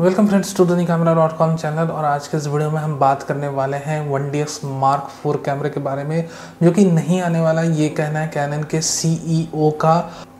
Welcome friends to the camera dot com channel और आज के इस वीडियो में हम बात करने वाले हैं one D X mark four कैमरे के बारे में, जो कि नहीं आने वाला। ये कहना है कैनन के सीईओ का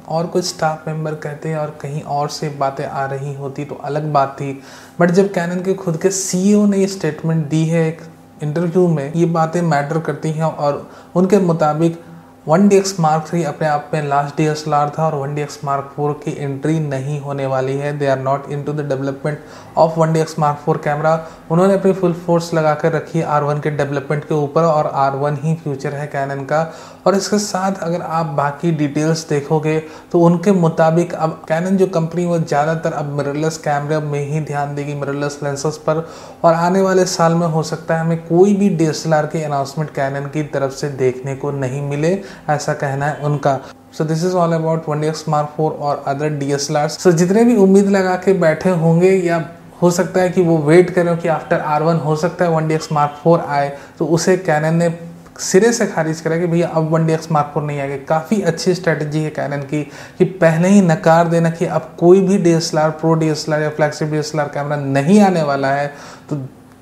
और कुछ स्टाफ मेंबर कहते हैं और कहीं और से बातें आ रही होती तो अलग बात थी। बट जब कैनन के खुद के सीईओ ने ये स्टेटमेंट दी है एक इंटरव्यू में, ये बातें मैटर करती हैं और उनके मुताबिक one D X mark three अपने आप में last D S L R था और one D X mark four की एंट्री नहीं होने वाली है। They are not into the development of one D X mark four camera उन्होंने अपनी फुल फोर्स लगा कर रखी है आर वन के डेवलपमेंट के ऊपर और आर वन ही फ्यूचर है कैनन का। और इसके साथ अगर आप बाकी डिटेल्स देखोगे तो उनके मुताबिक अब कैनन जो कंपनी वो ज़्यादातर अब मिररलेस कैमरे में ही ध्यान देगी मिररलेस लेंसेज पर। और आने वाले साल में हो सकता है हमें कोई भी डी एस एल आर की अनाउंसमेंट कैनन की तरफ़ से देखने को नहीं मिले। ऐसा कहना है उनका। So this is all about one X mark four और अदर डी एस सो जितने भी उम्मीद लगा के बैठे होंगे या हो सकता है कि वो वेट करें कि आफ्टर आर वन हो सकता है one D X mark four आए तो उसे कैनन ने सिरे से खारिज करा कि भैया अब one D X mark four नहीं आएगा। काफ़ी अच्छी स्ट्रेटजी है कैनन की कि पहले ही नकार देना कि अब कोई भी D S L R pro D S L R या flagship D S L R camera नहीं आने वाला है तो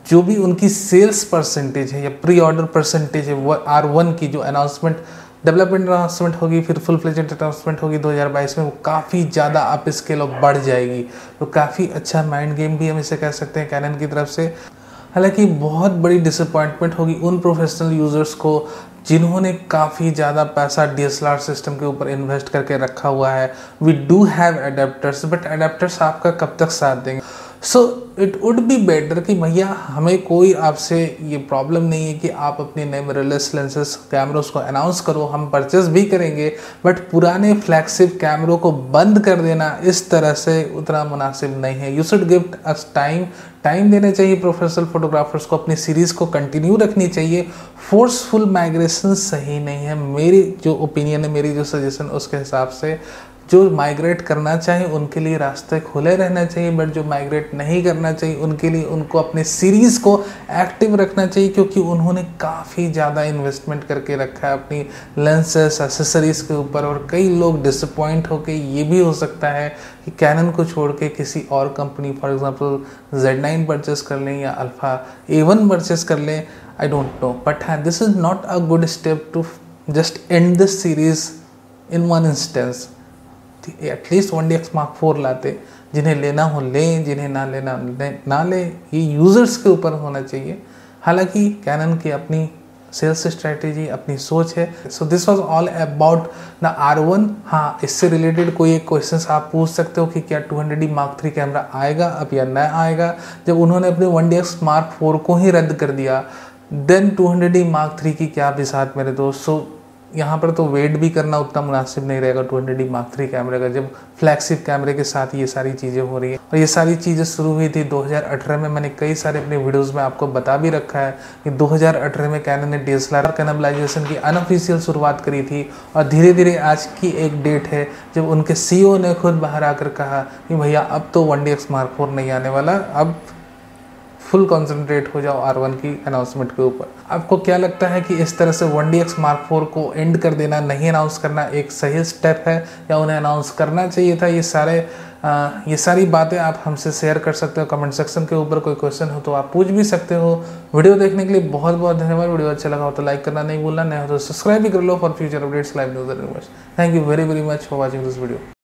जो भी उनकी सेल्स परसेंटेज है या प्री ऑर्डर परसेंटेज है, वो आर वन की जो अनाउंसमेंट डेवलपमेंट अनाउंसमेंट होगी, फिर फुल फ्लेजेंट अनाउंसमेंट होगी 2022 में, वो काफ़ी ज़्यादा अप स्केल और बढ़ जाएगी। तो काफ़ी अच्छा माइंड गेम भी हम इसे कह सकते हैं कैनन की तरफ़ से। हालाँकि बहुत बड़ी डिसअपॉइंटमेंट होगी उन प्रोफेशनल यूज़र्स को जिन्होंने काफ़ी ज़्यादा पैसा डी सिस्टम के ऊपर इन्वेस्ट करके रखा हुआ है। We do have adapters but adapters आपका कब तक साथ देंगे? So it would be better कि भैया हमें कोई आपसे ये प्रॉब्लम नहीं है कि आप अपने नए मिररलेस लेंसेज कैमरों को अनाउंस करो, हम परचेस भी करेंगे बट पुराने फ्लैगशिप कैमरों को बंद कर देना इस तरह से उतना मुनासिब नहीं है। You should give us time time देना चाहिए प्रोफेशनल फोटोग्राफर्स को, अपनी सीरीज़ को कंटिन्यू रखनी चाहिए। फोर्सफुल माइग्रेशन सही नहीं है। मेरी जो ओपिनियन है, मेरी जो सजेशन उसके हिसाब से जो माइग्रेट करना चाहे, उनके लिए रास्ते खुले रहना चाहिए बट जो माइग्रेट नहीं करना चाहिए, उनके लिए उनको अपने सीरीज़ को एक्टिव रखना चाहिए, क्योंकि उन्होंने काफ़ी ज़्यादा इन्वेस्टमेंट करके रखा है अपनी लेंसेस एसेसरीज़ के ऊपर, और कई लोग डिसअपॉइंट होकर ये भी हो सकता है कि कैनन को छोड़ के किसी और company for example Z9 purchase कर लें या अल्फ़ा ए वन परचेस कर लें आई डोंट नो बट हाँ this is not a good step to just end this series in one instance at least one D X mark four लाते जिन्हें लेना हो लें जिन्हें ना लेना ले, ना ले ये यूज़र्स के ऊपर होना चाहिए। हालाँकि कैनन की अपनी सेल्स स्ट्रेटेजी अपनी सोच है। So this was all about the R one हाँ इससे रिलेटेड कोई एक क्वेश्चन आप पूछ सकते हो कि क्या two hundred D mark three camera आएगा अब या न आएगा? जब उन्होंने अपने one D X mark four को ही रद्द कर दिया then two hundred D mark three की क्या भी मेरे दोस्त? सो यहाँ पर तो वेट भी करना उतना मुनासिब नहीं रहेगा two hundred D mark three कैमरे का, जब फ्लैगशिप कैमरे के साथ ये सारी चीज़ें हो रही है। और ये सारी चीज़ें शुरू हुई थी 2018 में, मैंने कई सारे अपने वीडियोस में आपको बता भी रखा है कि 2018 में कैनन ने डी एस कैनबलाइजेशन की अनऑफिशियल शुरुआत करी थी और धीरे धीरे आज की एक डेट है जब उनके सी ने खुद बाहर आकर कहा कि भैया, अब तो one D X mark four नहीं आने वाला, अब फुल कॉन्सेंट्रेट हो जाओ आर वन की अनाउंसमेंट के ऊपर। आपको क्या लगता है कि इस तरह से one D X mark four को एंड कर देना नहीं अनाउंस करना एक सही स्टेप है या उन्हें अनाउंस करना चाहिए था? ये सारे आ, ये सारी बातें आप हमसे शेयर कर सकते हो कमेंट सेक्शन के ऊपर। कोई क्वेश्चन हो तो आप पूछ भी सकते हो। वीडियो देखने के लिए बहुत बहुत धन्यवाद। वीडियो अच्छा लगा हो तो लाइक करना नहीं भूलना। नहीं हो तो सब्सक्राइब भी कर लो for future updates live news thank you very very much for watching this video